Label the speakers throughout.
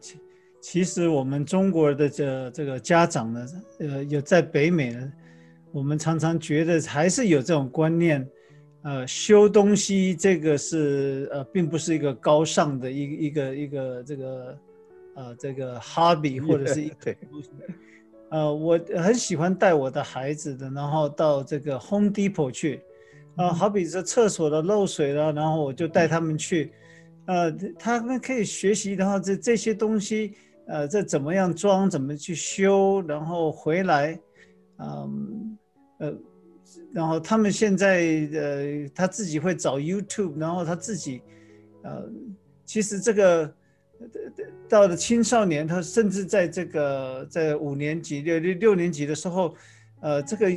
Speaker 1: 其其实我们中国的这这个家长呢，呃，有在北美呢，我们常常觉得还是有这种观念，呃，修东西这个是呃，并不是一个高尚的一一个一个这个呃这个 hobby 或者是一
Speaker 2: 对，
Speaker 1: 呃，我很喜欢带我的孩子的，然后到这个 Home Depot 去，啊，好比这厕所的漏水了，然后我就带他们去，呃，他们可以学习，然后这这些东西，呃，这怎么样装，怎么去修，然后回来，嗯，呃，然后他们现在呃，他自己会找 YouTube，然后他自己，呃，其实这个。到了青少年，他甚至在这个在五年级、六六六年级的时候，呃，这个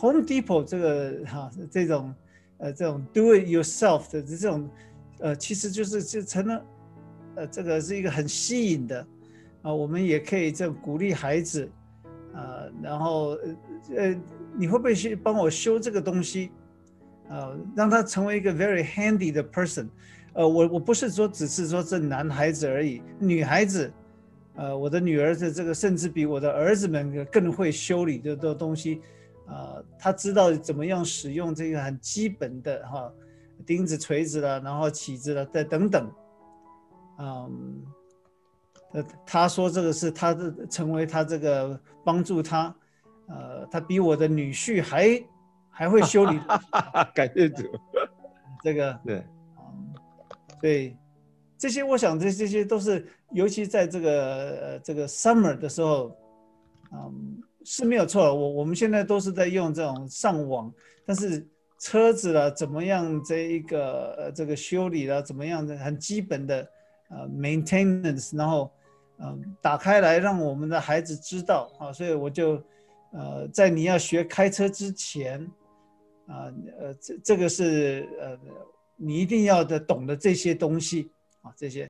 Speaker 1: Home Depot 这个哈这种呃这种 Do it yourself 的这种呃，其实就是就成了呃这个是一个很吸引的啊，我们也可以这鼓励孩子啊，然后呃你会不会去帮我修这个东西啊，让他成为一个 very handy 的 person。呃，我我不是说只是说这男孩子而已，女孩子，呃，我的女儿的这个甚至比我的儿子们更会修理的的东西，啊，他知道怎么样使用这个很基本的哈，钉子、锤子了，然后起子了，再等等，嗯，呃，他说这个是他的成为他这个帮助他，呃，他比我的女婿还还会修理，
Speaker 2: 感谢主，
Speaker 1: 这个
Speaker 2: 对。
Speaker 1: 对，这些我想这这些都是，尤其在这个呃这个 summer 的时候，嗯是没有错。我我们现在都是在用这种上网，但是车子了怎么样这一个呃这个修理了怎么样的很基本的呃 maintenance，然后嗯打开来让我们的孩子知道啊，所以我就呃在你要学开车之前啊呃这这个是呃。你一定要的懂得这些东西啊，这些。